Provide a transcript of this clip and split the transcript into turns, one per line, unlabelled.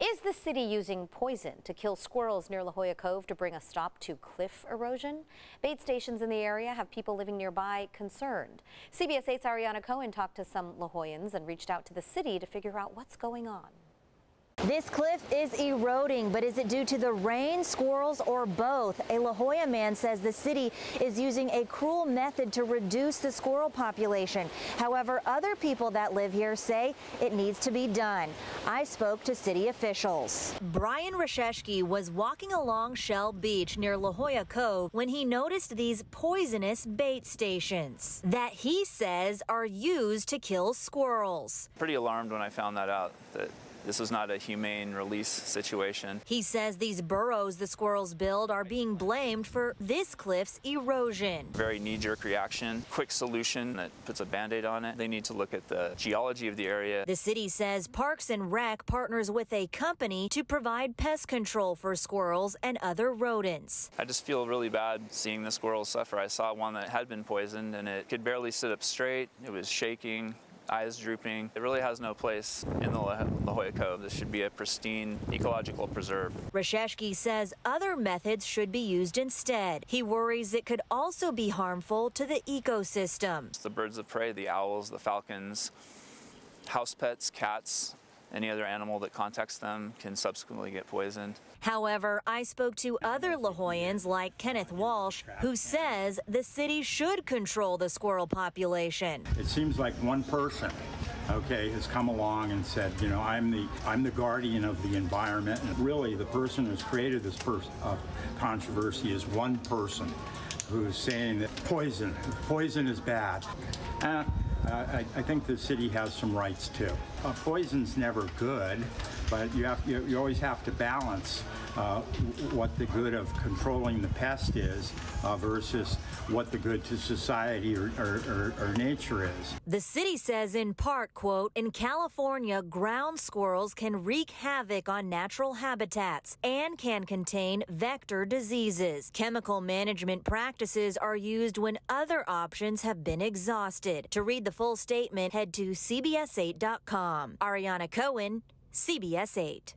Is the city using poison to kill squirrels near La Jolla Cove to bring a stop to cliff erosion? Bait stations in the area have people living nearby concerned. CBS 8's Ariana Cohen talked to some La Jollans and reached out to the city to figure out what's going on.
This cliff is eroding, but is it due to the rain, squirrels, or both? A La Jolla man says the city is using a cruel method to reduce the squirrel population. However, other people that live here say it needs to be done. I spoke to city officials. Bryan Rasheshki was walking along Shell Beach near La Jolla Cove when he noticed these poisonous bait stations that he says are used to kill squirrels.
Pretty alarmed when I found that out that this is not a humane release situation.
He says these burrows the squirrels build are being blamed for this cliff's erosion.
Very knee-jerk reaction, quick solution that puts a band-aid on it. They need to look at the geology of the area.
The city says Parks and Rec partners with a company to provide pest control for squirrels and other rodents.
I just feel really bad seeing the squirrels suffer. I saw one that had been poisoned and it could barely sit up straight. It was shaking eyes drooping. It really has no place in the La Jolla Cove. This should be a pristine ecological preserve.
Rasheshki says other methods should be used instead. He worries it could also be harmful to the ecosystem.
It's the birds of prey, the owls, the falcons, house pets, cats, any other animal that contacts them can subsequently get poisoned.
However, I spoke to other La Jollans like Kenneth Walsh, who says the city should control the squirrel population.
It seems like one person okay, has come along and said, you know, I'm the I'm the guardian of the environment, and really the person who's created this uh, controversy is one person who's saying that poison poison is bad. Uh, I, I, think the city has some rights too. Uh, poison's never good, but you have you, you always have to balance uh, what the good of controlling the pest is uh, versus what the good to society or, or, or, or, nature is.
The city says in part, quote, in California, ground squirrels can wreak havoc on natural habitats and can contain vector diseases. Chemical management practices are used when other options have been exhausted. To read the full statement, head to CBS8.com. Ariana Cohen, CBS 8.